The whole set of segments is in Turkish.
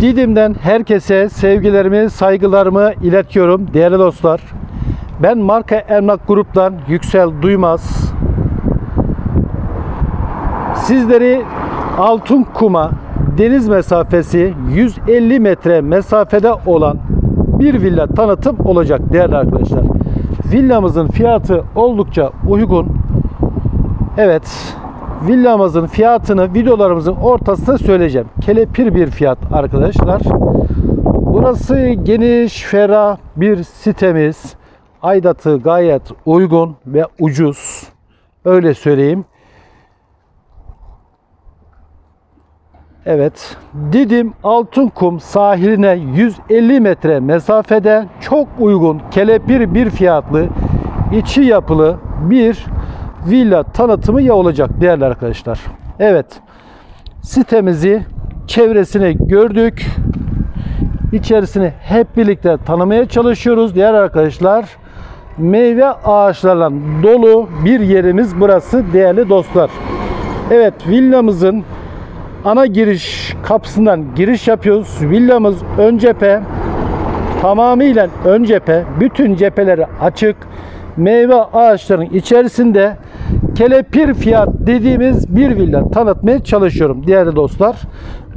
Didim'den herkese sevgilerimi, saygılarımı iletiyorum değerli dostlar. Ben marka emlak gruptan Yüksel Duymaz. Sizleri Altın Kuma deniz mesafesi 150 metre mesafede olan bir villa tanıtım olacak değerli arkadaşlar. Villamızın fiyatı oldukça uygun. Evet, villamızın fiyatını videolarımızın ortasında söyleyeceğim. Kelepir bir fiyat arkadaşlar. Burası geniş, ferah bir sitemiz. Aidatı gayet uygun ve ucuz. Öyle söyleyeyim. Evet, Didim Altınkum sahiline 150 metre mesafede çok uygun kelepir bir fiyatlı içi yapılı bir villa tanıtımı ya olacak değerli arkadaşlar. Evet, sitemizi çevresini gördük. İçerisini hep birlikte tanımaya çalışıyoruz değerli arkadaşlar. Meyve ağaçlarla dolu bir yerimiz burası değerli dostlar. Evet, villamızın ana giriş kapısından giriş yapıyoruz. Villamız ön cephe tamamıyla ön cephe. Bütün cepheleri açık. Meyve ağaçlarının içerisinde kelepir fiyat dediğimiz bir villa tanıtmaya çalışıyorum değerli dostlar.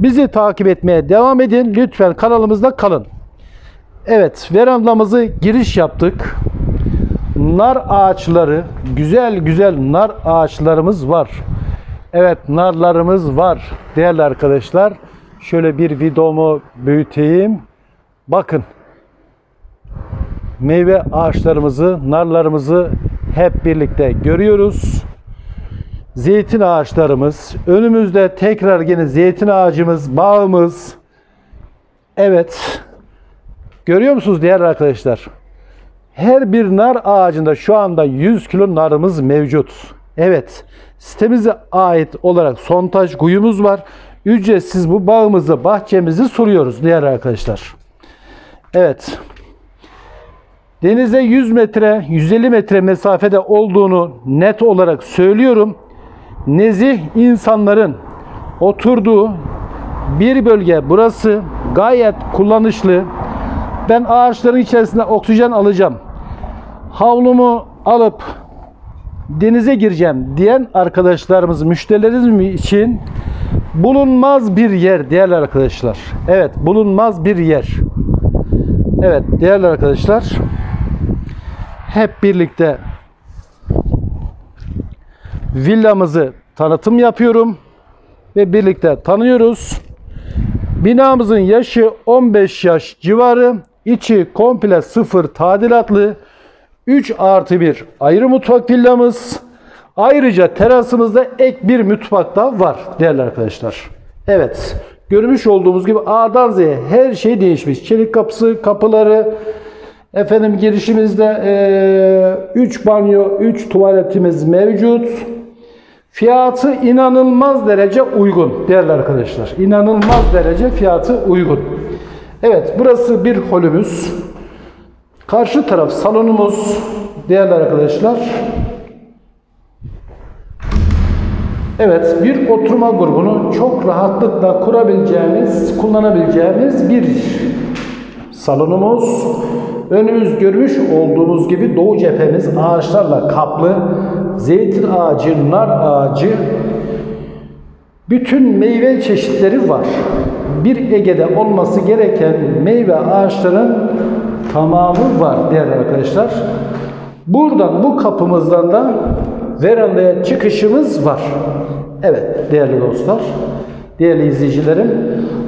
Bizi takip etmeye devam edin. Lütfen kanalımızda kalın. Evet verandamızı giriş yaptık. Nar ağaçları güzel güzel nar ağaçlarımız var. Evet narlarımız var değerli arkadaşlar. Şöyle bir videomu büyüteyim. Bakın. Meyve ağaçlarımızı, narlarımızı hep birlikte görüyoruz. Zeytin ağaçlarımız, önümüzde tekrar yine zeytin ağacımız, bağımız. Evet. Görüyor musunuz değerli arkadaşlar? Her bir nar ağacında şu anda 100 kilo narımız mevcut. Evet. Sitemize ait olarak sontaj kuyumuz var. Ücretsiz bu bağımızı, bahçemizi suruyoruz değerli arkadaşlar. Evet. Denize 100 metre, 150 metre mesafede olduğunu net olarak söylüyorum. Nezih insanların oturduğu bir bölge burası gayet kullanışlı. Ben ağaçların içerisinde oksijen alacağım. Havlumu alıp denize gireceğim diyen arkadaşlarımız, müşterilerimiz için bulunmaz bir yer değerli arkadaşlar. Evet, bulunmaz bir yer. Evet, değerli arkadaşlar. Hep birlikte villamızı tanıtım yapıyorum ve birlikte tanıyoruz. Binamızın yaşı 15 yaş civarı. İçi komple sıfır tadilatlı. 3 artı 1 ayrı mutfak villamız. Ayrıca terasımızda ek bir mutfak da var değerli arkadaşlar. Evet. Görmüş olduğumuz gibi A'dan Z'ye her şey değişmiş. Çelik kapısı, kapıları, efendim girişimizde 3 e, banyo, 3 tuvaletimiz mevcut. Fiyatı inanılmaz derece uygun değerli arkadaşlar. İnanılmaz derece fiyatı uygun. Evet burası bir holümüz. Karşı taraf salonumuz değerli arkadaşlar. Evet bir oturma grubunu çok rahatlıkla kurabileceğimiz, kullanabileceğimiz bir salonumuz. Önümüz görmüş olduğumuz gibi doğu cephemiz ağaçlarla kaplı. Zeytin ağacı, nar ağacı, bütün meyve çeşitleri var. Bir Ege'de olması gereken meyve ağaçların tamamı var değerli arkadaşlar. Buradan bu kapımızdan da verandaya çıkışımız var. Evet değerli dostlar, değerli izleyicilerim.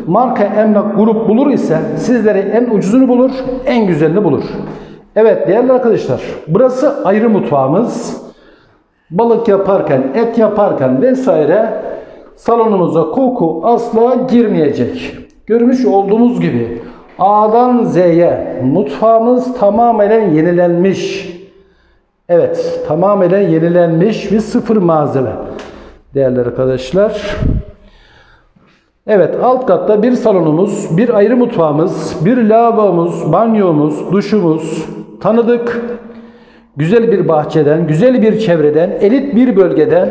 Marka emlak grup bulur ise sizlere en ucuzunu bulur, en güzelini bulur. Evet değerli arkadaşlar, burası ayrı mutfağımız. Balık yaparken, et yaparken vesaire salonumuza koku asla girmeyecek. Görmüş olduğumuz gibi A'dan Z'ye mutfağımız tamamen yenilenmiş. Evet, tamamen yenilenmiş ve sıfır malzeme. Değerli arkadaşlar. Evet, alt katta bir salonumuz, bir ayrı mutfağımız, bir lavabomuz, banyomuz, duşumuz tanıdık. Güzel bir bahçeden, güzel bir çevreden, elit bir bölgeden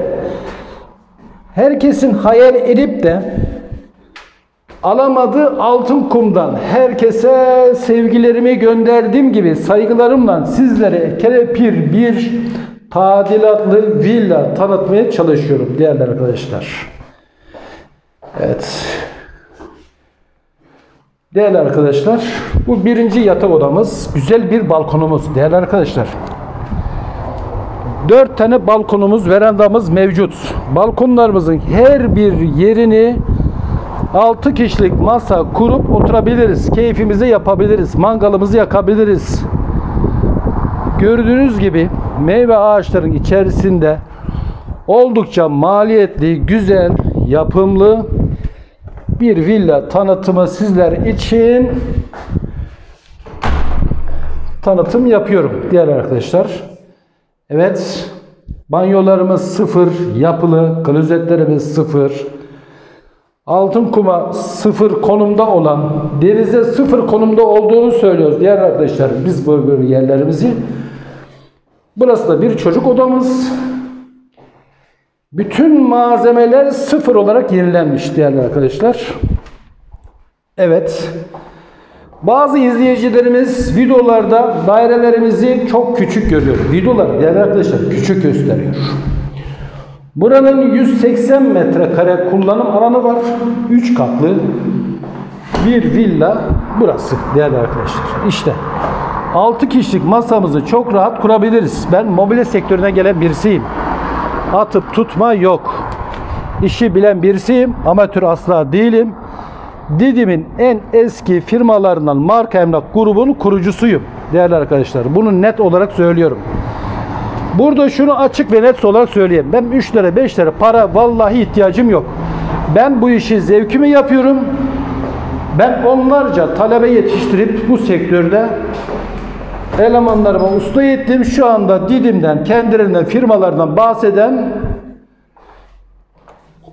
herkesin hayal edip de Alamadı altın kumdan. Herkese sevgilerimi gönderdiğim gibi saygılarımla sizlere kelepir bir tadilatlı villa tanıtmaya çalışıyorum değerli arkadaşlar. Evet. Değerli arkadaşlar, bu birinci yatak odamız. Güzel bir balkonumuz değerli arkadaşlar. Dört tane balkonumuz, verandamız mevcut. Balkonlarımızın her bir yerini 6 kişilik masa kurup oturabiliriz. Keyfimizi yapabiliriz. Mangalımızı yakabiliriz. Gördüğünüz gibi meyve ağaçların içerisinde oldukça maliyetli, güzel, yapımlı bir villa tanıtımı sizler için tanıtım yapıyorum diğer arkadaşlar. Evet, banyolarımız sıfır, yapılı, klozetlerimiz sıfır, altın kuma sıfır konumda olan, denize sıfır konumda olduğunu söylüyoruz diğer arkadaşlar. Biz böyle yerlerimizi. Burası da bir çocuk odamız. Bütün malzemeler sıfır olarak yenilenmiş değerli arkadaşlar. Evet. Bazı izleyicilerimiz videolarda dairelerimizi çok küçük görüyor. Videolar değerli arkadaşlar küçük gösteriyor. Buranın 180 metrekare kullanım alanı var. 3 katlı bir villa burası değerli arkadaşlar. İşte 6 kişilik masamızı çok rahat kurabiliriz. Ben mobilya sektörüne gelen birisiyim. Atıp tutma yok. İşi bilen birisiyim. Amatör asla değilim. Didim'in en eski firmalarından Marka Emlak grubunun kurucusuyum. Değerli arkadaşlar. Bunu net olarak söylüyorum. Burada şunu açık ve net olarak söyleyeyim. Ben 3 lira 5 lira para vallahi ihtiyacım yok. Ben bu işi zevkimi yapıyorum. Ben onlarca talebe yetiştirip bu sektörde elemanlarıma usta ettim. Şu anda Didim'den, kendilerinden, firmalardan bahseden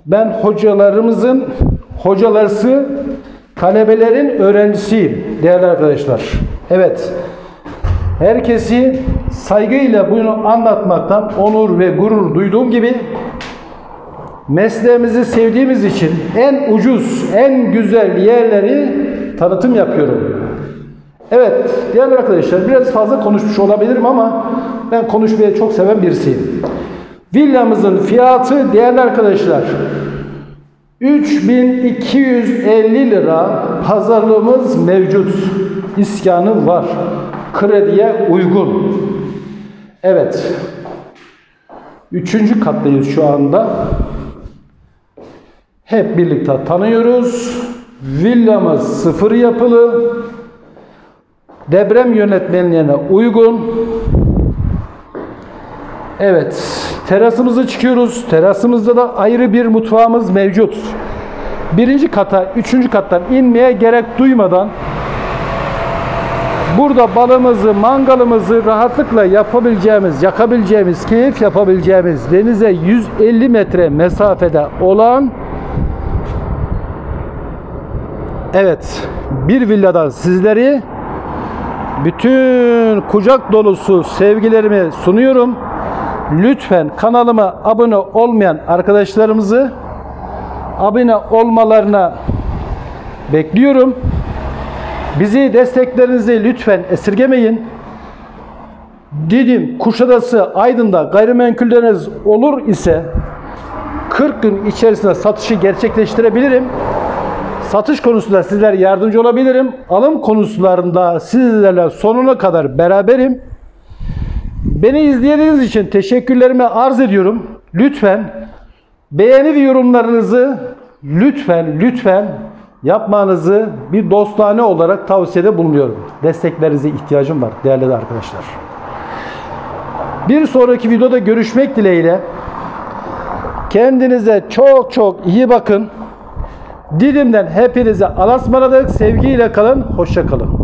ben hocalarımızın hocalarısı, talebelerin öğrencisiyim değerli arkadaşlar. Evet. Herkesi saygıyla bunu anlatmaktan onur ve gurur duyduğum gibi mesleğimizi sevdiğimiz için en ucuz, en güzel yerleri tanıtım yapıyorum. Evet, değerli arkadaşlar biraz fazla konuşmuş olabilirim ama ben konuşmayı çok seven birisiyim. Villamızın fiyatı değerli arkadaşlar 3250 lira pazarlığımız mevcut. İskanı var. Krediye uygun. Evet. Üçüncü kattayız şu anda. Hep birlikte tanıyoruz. Villamız sıfır yapılı. Deprem yönetmenliğine uygun. Evet. Terasımızı çıkıyoruz. Terasımızda da ayrı bir mutfağımız mevcut. Birinci kata, üçüncü kattan inmeye gerek duymadan burada balımızı, mangalımızı rahatlıkla yapabileceğimiz, yakabileceğimiz, keyif yapabileceğimiz denize 150 metre mesafede olan Evet, bir villadan sizleri bütün kucak dolusu sevgilerimi sunuyorum. Lütfen kanalıma abone olmayan arkadaşlarımızı abone olmalarına bekliyorum. Bizi desteklerinizi lütfen esirgemeyin. Didim, Kuşadası, Aydın'da gayrimenkulleriniz olur ise 40 gün içerisinde satışı gerçekleştirebilirim. Satış konusunda sizlere yardımcı olabilirim. Alım konularında sizlerle sonuna kadar beraberim. Beni izlediğiniz için teşekkürlerimi arz ediyorum. Lütfen beğeni ve yorumlarınızı lütfen lütfen yapmanızı bir dostane olarak tavsiyede bulunuyorum. Desteklerinize ihtiyacım var değerli arkadaşlar. Bir sonraki videoda görüşmek dileğiyle. Kendinize çok çok iyi bakın. Didim'den hepinize alasmaladık. Sevgiyle kalın. Hoşça kalın.